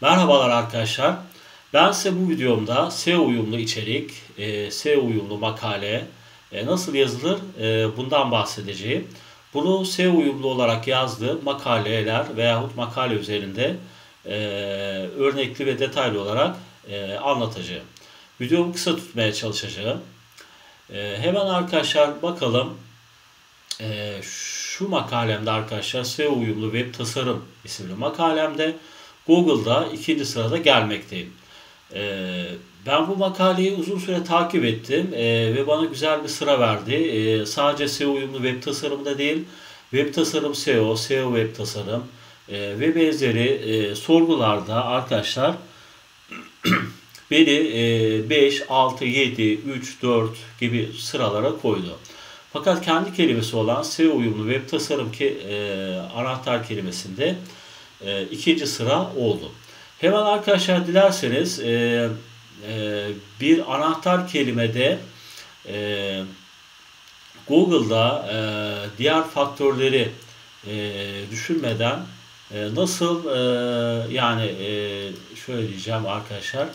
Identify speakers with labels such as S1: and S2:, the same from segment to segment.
S1: Merhabalar arkadaşlar. Ben size bu videomda SEO uyumlu içerik, e, SEO uyumlu makale e, nasıl yazılır e, bundan bahsedeceğim. Bunu SEO uyumlu olarak yazdığım makaleler veyahut makale üzerinde örnekli ve detaylı olarak anlatacağım. Videomu kısa tutmaya çalışacağım. Hemen arkadaşlar bakalım şu makalemde arkadaşlar SEO uyumlu web tasarım isimli makalemde Google'da ikinci sırada gelmekteyim. Ee, ben bu makaleyi uzun süre takip ettim ee, ve bana güzel bir sıra verdi. Ee, sadece SEO uyumlu web tasarımda değil, web tasarım SEO, SEO web tasarım ve benzeri e, sorgularda arkadaşlar beni 5, 6, 7, 3, 4 gibi sıralara koydu. Fakat kendi kelimesi olan SEO uyumlu web tasarım ki e, anahtar kelimesinde e, ikinci sıra oldu. Hemen arkadaşlar dilerseniz e, e, bir anahtar kelimede e, Google'da e, diğer faktörleri e, düşürmeden e, nasıl e, yani e, şöyle diyeceğim arkadaşlar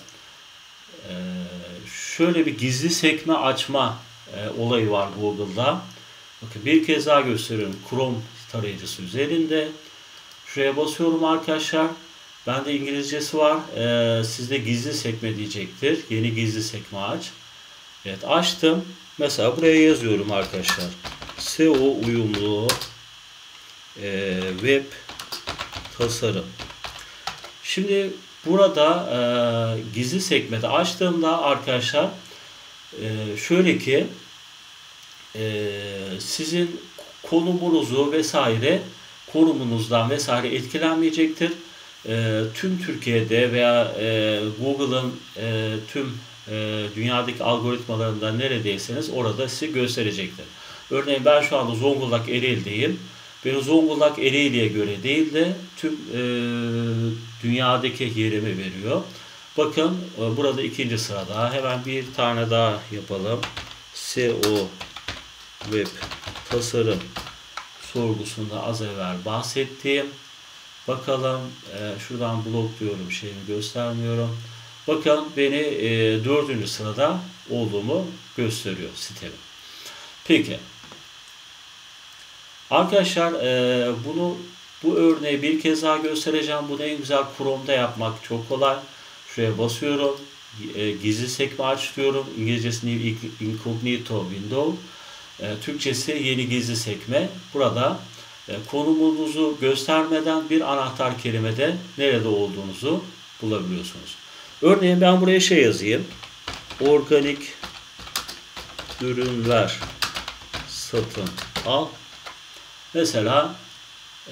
S1: e, şöyle bir gizli sekme açma e, olayı var Google'da. Bakın bir kez daha gösteriyorum. Chrome tarayıcısı üzerinde. Şuraya basıyorum arkadaşlar. Bende İngilizcesi var. Ee, sizde gizli sekme diyecektir. Yeni gizli sekme aç. Evet açtım. Mesela buraya yazıyorum arkadaşlar. SEO uyumlu e, web tasarım. Şimdi burada e, gizli sekmede açtığımda arkadaşlar e, şöyle ki e, sizin konumunuzu vesaire konumunuzdan vesaire etkilenmeyecektir. E, tüm Türkiye'de veya e, Google'ın e, tüm e, dünyadaki algoritmalarında neredeyseniz orada size gösterecektir. Örneğin ben şu anda Zonguldak Ereğli'deyim. Beni Zonguldak Ereğli'ye göre değil de tüm e, dünyadaki yerimi veriyor. Bakın e, burada ikinci sırada hemen bir tane daha yapalım. SEO web tasarım sorgusunda az evvel bahsettiğim. Bakalım e, şuradan blok diyorum şeyimi göstermiyorum. Bakın beni e, dördüncü sırada olduğumu gösteriyor sitemin. Peki. Arkadaşlar e, bunu bu örneği bir kez daha göstereceğim. Bunu en güzel Chrome'da yapmak çok kolay. Şuraya basıyorum. E, gizli sekme aç diyorum. İngilizcesini incognito window. E, Türkçesi yeni gizli sekme. Burada e, konumunuzu göstermeden bir anahtar kelimede nerede olduğunuzu bulabiliyorsunuz. Örneğin ben buraya şey yazayım. Organik ürünler satın al. Mesela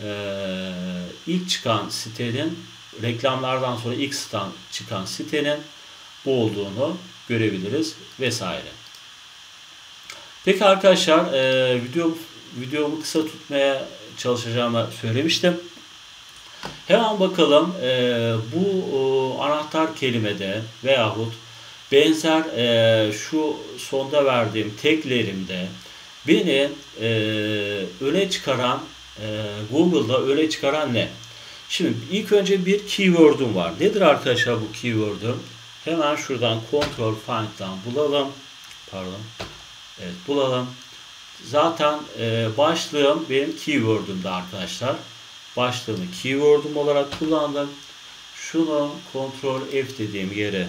S1: e, ilk çıkan sitenin reklamlardan sonra ilk çıkan sitenin bu olduğunu görebiliriz vesaire. Peki arkadaşlar e, video videomu kısa tutmaya çalışacağımı söylemiştim. Hemen bakalım e, bu e, anahtar kelimede veyahut benzer e, şu sonda verdiğim teklerimde beni e, öne çıkaran e, Google'da öne çıkaran ne? Şimdi ilk önce bir keyword'um var. Nedir arkadaşlar bu keyword'um? Hemen şuradan Control Find'dan bulalım. Pardon. Evet bulalım. Zaten e, başlığım benim keyword'ümde arkadaşlar. Başlığımı keyword'um olarak kullandım. Şunu Ctrl F dediğim yere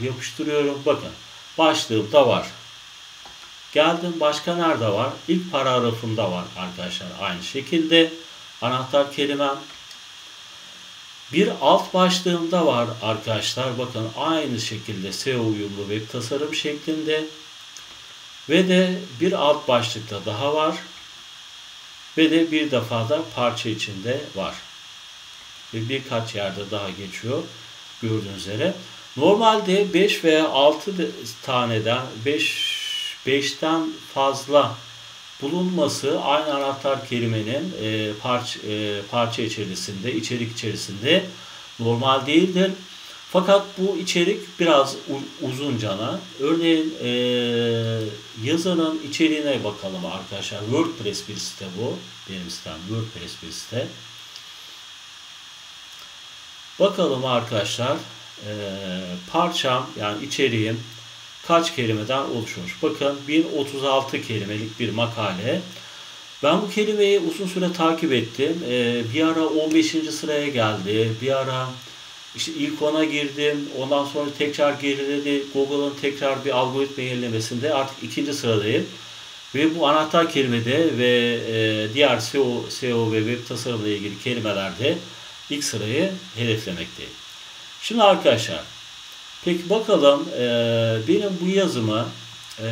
S1: yapıştırıyorum. Bakın başlığım da var. Geldim başka nerede var? İlk paragrafımda var arkadaşlar. Aynı şekilde anahtar kelimem. Bir alt başlığımda var arkadaşlar. Bakın aynı şekilde SEO uyumlu web tasarım şeklinde. Ve de bir alt başlıkta daha var. Ve de bir defa da parça içinde var. Ve birkaç yerde daha geçiyor. Gördüğünüz üzere. Normalde 5 veya 6 taneden 5 5'ten fazla bulunması aynı anahtar kelimenin e, parça, e, parça içerisinde, içerik içerisinde normal değildir. Fakat bu içerik biraz uzun cana. Örneğin e, yazının içeriğine bakalım arkadaşlar. WordPress bir site bu. Benim sitem WordPress bir site. Bakalım arkadaşlar e, parçam yani içeriğim kaç kelimeden oluşmuş. Bakın 1036 kelimelik bir makale. Ben bu kelimeyi uzun süre takip ettim. E, bir ara 15. sıraya geldi. Bir ara işte ilk ona girdim. Ondan sonra tekrar geriledi. Google'ın tekrar bir algoritma yenilemesinde artık ikinci sıradayım. Ve bu anahtar kelimede ve e, diğer SEO, SEO ve web tasarımla ilgili kelimelerde ilk sırayı hedeflemekteyim. Şimdi arkadaşlar, peki bakalım e, benim bu yazımı e,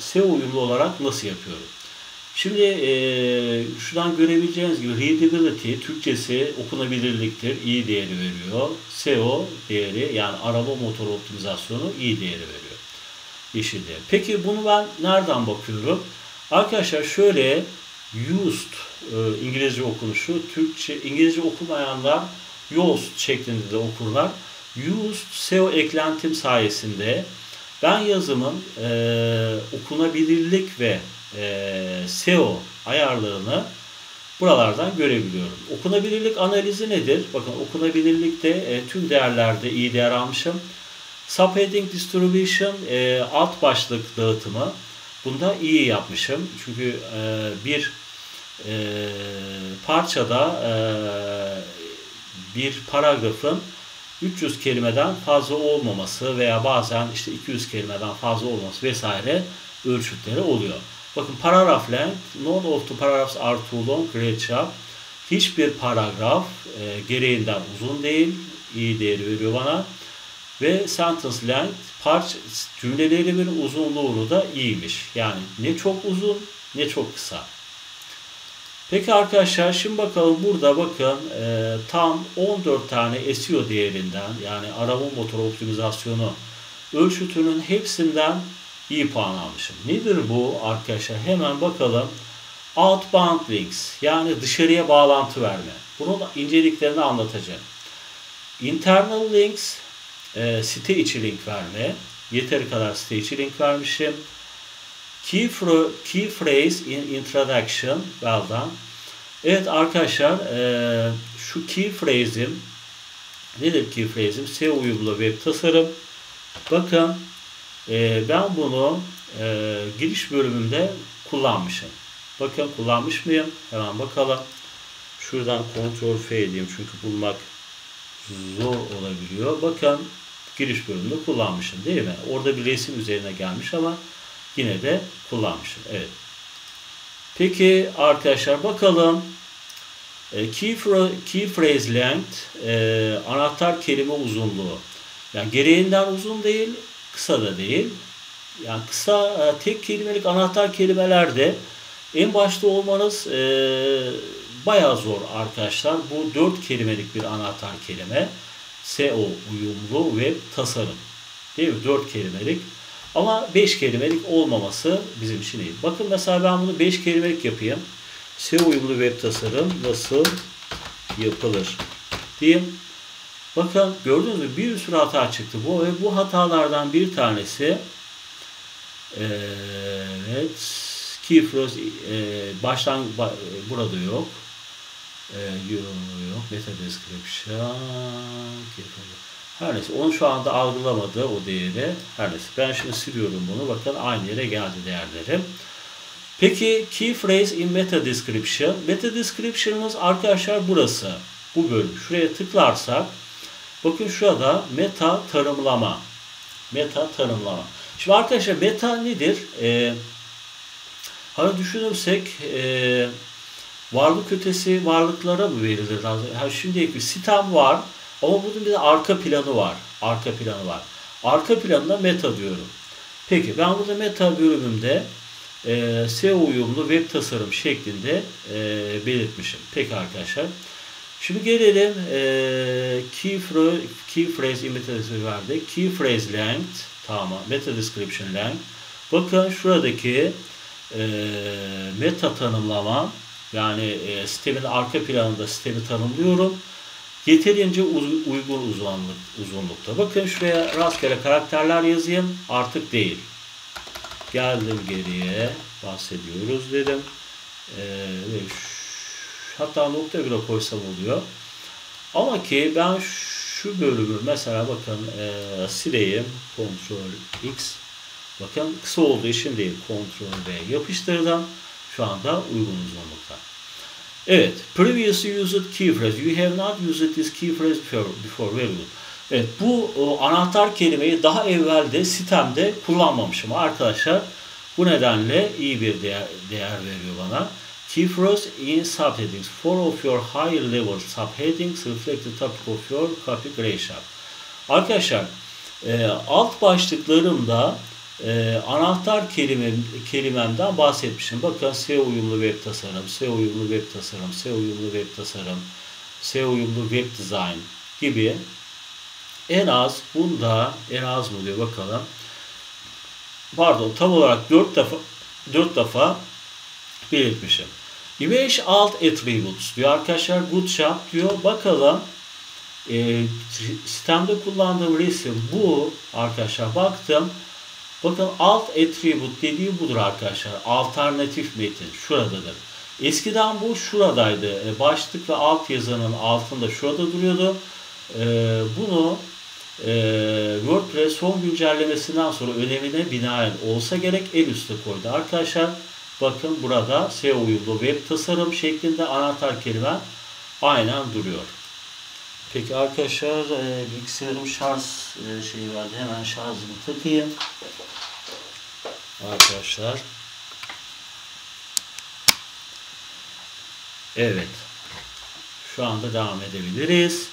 S1: SEO uyumlu olarak nasıl yapıyorum? Şimdi e, şuradan görebileceğiniz gibi readability, Türkçesi okunabilirliktir, iyi değeri veriyor. SEO değeri yani araba motor optimizasyonu iyi değeri veriyor. Yeşil değer. Peki bunu ben nereden bakıyorum? Arkadaşlar şöyle used e, İngilizce okunuşu, Türkçe İngilizce okumayanlar used şeklinde de okurlar. Used SEO eklentim sayesinde ben yazımın e, okunabilirlik ve e, SEO ayarlarını buralardan görebiliyorum. Okunabilirlik analizi nedir? Bakın okunabilirlikte e, tüm değerlerde iyi değer almışım. Subheading Distribution e, alt başlık dağıtımı bunda iyi yapmışım. Çünkü e, bir e, parçada e, bir paragrafın 300 kelimeden fazla olmaması veya bazen işte 200 kelimeden fazla olması vesaire ölçütleri oluyor. Bakın paragraf length, none of the paragraphs are too long, great job. Hiçbir paragraf e, gereğinden uzun değil, iyi değeri veriyor bana. Ve sentence length, parç cümlelerimin uzunluğunu da iyiymiş. Yani ne çok uzun ne çok kısa. Peki arkadaşlar şimdi bakalım burada bakın e, tam 14 tane SEO değerinden yani arama motor optimizasyonu ölçütünün hepsinden iyi puan almışım. Nedir bu arkadaşlar? Hemen bakalım. Outbound links yani dışarıya bağlantı verme. Bunun inceliklerini anlatacağım. Internal links e, site içi link verme. Yeteri kadar site içi link vermişim. Key, key phrase in introduction well done. Evet arkadaşlar e, şu key phrase'im nedir key phrase'im? SEO uyumlu web tasarım. Bakın e, ben bunu e, giriş bölümünde kullanmışım. Bakın kullanmış mıyım? Hemen bakalım. Şuradan Ctrl F edeyim çünkü bulmak zor olabiliyor. Bakın giriş bölümünde kullanmışım değil mi? Orada bir resim üzerine gelmiş ama yine de kullanmışım. Evet. Peki arkadaşlar bakalım. E, key, key phrase length e, anahtar kelime uzunluğu. Yani gereğinden uzun değil, kısa da değil. Yani kısa e, tek kelimelik anahtar kelimelerde en başta olmanız e, bayağı zor arkadaşlar. Bu dört kelimelik bir anahtar kelime. SEO uyumlu ve tasarım. Değil mi? Dört kelimelik. Ama beş kelimelik olmaması bizim için iyi. Bakın mesela ben bunu beş kelimelik yapayım. SEO uyumlu web tasarım nasıl yapılır diyeyim. Bakın gördünüz mü bir sürü hata çıktı. Bu ve bu hatalardan bir tanesi evet key phrase e, baştan burada yok. E, yok. Meta description her neyse onu şu anda algılamadı o değeri. Her neyse ben şimdi siliyorum bunu. Bakın aynı yere geldi değerlerim. Peki key phrase in meta description. Meta description'ımız arkadaşlar burası. Bu bölüm. Şuraya tıklarsak bakın şurada meta tanımlama. Meta tanımlama. Şimdi arkadaşlar meta nedir? Ee, hani düşünürsek e, varlık ötesi varlıklara mı verilir? Yani şimdiye bir sitem var ama bunun bir de arka planı var. Arka planı var. Arka planına meta diyorum. Peki ben burada meta bölümümde e, SEO uyumlu web tasarım şeklinde e, belirtmişim. Peki arkadaşlar. Şimdi gelelim e, key, key phrase imitesi verdik. Key phrase length tamam. Meta description length. Bakın şuradaki e, meta tanımlama yani e, sistemin arka planında sistemi tanımlıyorum. Yeterince uz uygun uzunluk, uzunlukta. Bakın şuraya rastgele karakterler yazayım. Artık değil. Geldim geriye. Bahsediyoruz dedim. Ee, hatta nokta bile koysam oluyor. Ama ki ben şu bölümü mesela bakın e, sileyim. Ctrl X. Bakın kısa olduğu için değil. Ctrl V yapıştırdım. Şu anda uygun uzunlukta. Evet. Previously used key phrase. You have not used this key phrase before. before. Very good. Evet. Bu o, anahtar kelimeyi daha evvelde sitemde kullanmamışım arkadaşlar. Bu nedenle iyi bir değer, değer veriyor bana. Key phrase in subheadings. Four of your higher level subheadings reflect the topic of your copy gradation. Arkadaşlar e, alt başlıklarımda e, anahtar kelime, kelimemden bahsetmişim. Bakın SEO uyumlu web tasarım, SEO uyumlu web tasarım, SEO uyumlu web tasarım, SEO uyumlu web design gibi en az bunda en az mı diyor bakalım. Pardon tam olarak 4 defa 4 defa belirtmişim. Image alt attributes diyor arkadaşlar good job diyor. Bakalım e, sistemde kullandığım resim bu arkadaşlar baktım. Bakın alt attribute dediği budur arkadaşlar. Alternatif metin şuradadır. Eskiden bu şuradaydı. E, başlık ve alt yazının altında şurada duruyordu. E, bunu e, WordPress son güncellemesinden sonra önemine binaen olsa gerek en üstte koydu. Arkadaşlar bakın burada SEO uyumlu web tasarım şeklinde anahtar kelime aynen duruyor. Peki arkadaşlar e, bilgisayarım şarj e, şeyi vardı. Hemen şarjımı takayım. Arkadaşlar. Evet. Şu anda devam edebiliriz.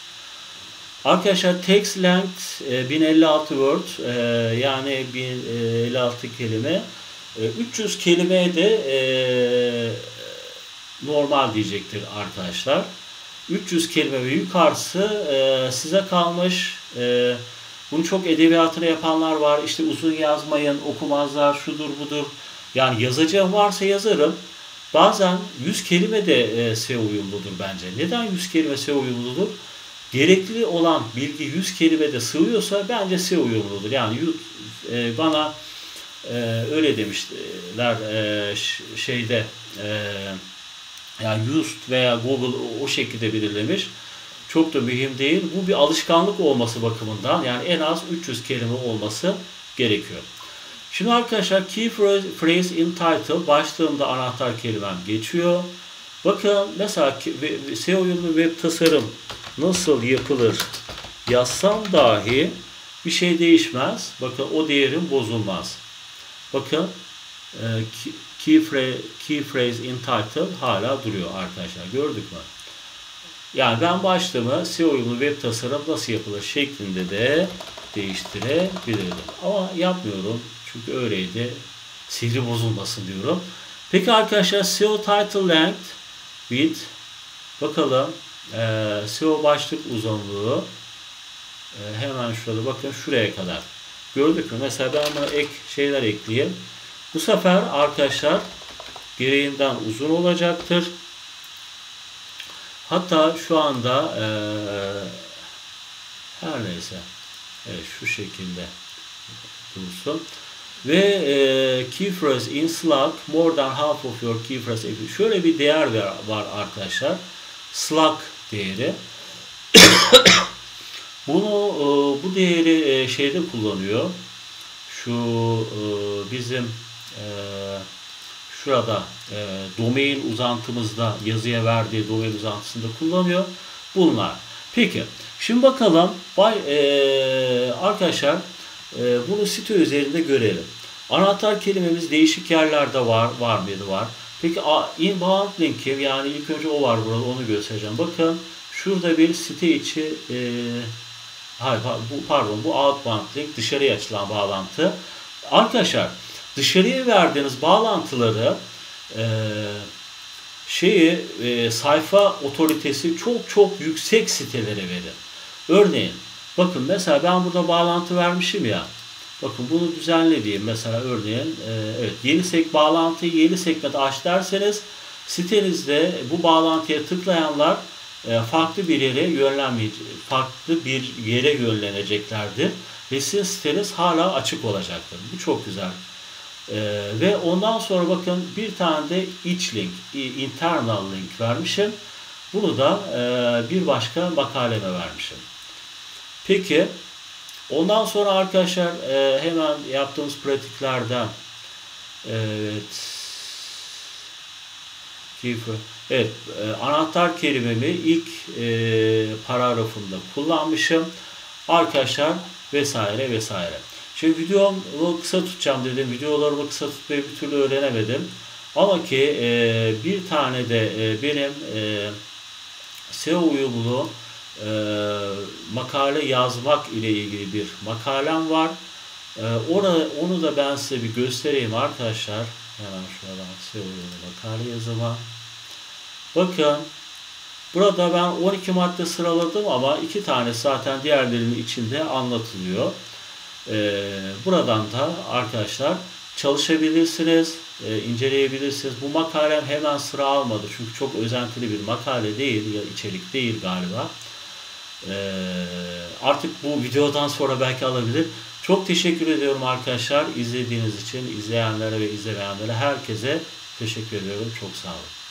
S1: Arkadaşlar text length e, 1056 word e, yani 1056 kelime. E, 300 kelimeye de e, normal diyecektir arkadaşlar. 300 kelime ve yukarısı e, size kalmış. E, bunu çok edebiyatını yapanlar var. İşte uzun yazmayın, okumazlar, şudur budur. Yani yazacağım varsa yazarım. Bazen 100 kelime de e, SEO uyumludur bence. Neden 100 kelime SEO uyumludur? Gerekli olan bilgi 100 kelimede sığıyorsa bence SEO uyumludur. Yani e, bana e, öyle demişler e, şeyde e, yani Just veya Google o şekilde belirlemiş. Çok da mühim değil. Bu bir alışkanlık olması bakımından yani en az 300 kelime olması gerekiyor. Şimdi arkadaşlar key phrase in title başlığında anahtar kelimem geçiyor. Bakın mesela SEO uyumlu web tasarım nasıl yapılır yazsam dahi bir şey değişmez. Bakın o değerim bozulmaz. Bakın e, key phrase, key phrase in title hala duruyor arkadaşlar. Gördük mü? Yani ben başlığımı SEO uyumlu web tasarım nasıl yapılır şeklinde de değiştirebilirdim. Ama yapmıyorum. Çünkü öyleydi. Sihri bozulmasın diyorum. Peki arkadaşlar SEO title length width bakalım e, SEO başlık uzunluğu e, hemen şurada bakın şuraya kadar. Gördük mü? Mesela ben buna ek şeyler ekleyeyim. Bu sefer arkadaşlar gereğinden uzun olacaktır. Hatta şu anda e, her neyse evet, şu şekilde dursun. Ve e, key in Slack more than half of your key phrase. Şöyle bir değer var arkadaşlar. Slack değeri. Bunu e, bu değeri e, şeyde kullanıyor. Şu e, bizim şurada domain uzantımızda yazıya verdiği domain uzantısında kullanıyor. Bunlar. Peki. Şimdi bakalım bay, arkadaşlar bunu site üzerinde görelim. Anahtar kelimemiz değişik yerlerde var. Var mıydı? Var. Peki inbound linki yani ilk önce o var burada onu göstereceğim. Bakın şurada bir site içi e, hayır, bu, pardon bu outbound link dışarıya açılan bağlantı. Arkadaşlar dışarıya verdiğiniz bağlantıları e, şeyi e, sayfa otoritesi çok çok yüksek sitelere verin. Örneğin bakın mesela ben burada bağlantı vermişim ya. Bakın bunu düzenle diyeyim. Mesela örneğin e, evet yeni sek bağlantıyı yeni sekmede aç derseniz sitenizde bu bağlantıya tıklayanlar farklı bir yere yönlenmeyecek, farklı bir yere yönleneceklerdir ve sizin siteniz hala açık olacaktır. Bu çok güzel. Ee, ve ondan sonra bakın bir tane de iç link, internal link vermişim. Bunu da e, bir başka makaleme vermişim. Peki ondan sonra arkadaşlar e, hemen yaptığımız pratiklerden evet Keyifli. Evet, e, anahtar kelimemi ilk e, paragrafında kullanmışım. Arkadaşlar vesaire vesaire. Şimdi videomu kısa tutacağım dedim. Videolarımı kısa tutmayı bir türlü öğrenemedim. Ama ki e, bir tane de e, benim e, SEO uyumlu e, makale yazmak ile ilgili bir makalem var. E, onu, onu da ben size bir göstereyim arkadaşlar. Hemen şuradan SEO uyumlu makale yazıma. Bakın burada ben 12 madde sıraladım ama iki tane zaten diğerlerinin içinde anlatılıyor. Ee, buradan da arkadaşlar çalışabilirsiniz, e, inceleyebilirsiniz. Bu makalem hemen sıra almadı çünkü çok özentili bir makale değil ya içerik değil galiba. Ee, artık bu videodan sonra belki alabilir. Çok teşekkür ediyorum arkadaşlar izlediğiniz için. izleyenlere ve izlemeyenlere herkese teşekkür ediyorum. Çok sağ olun.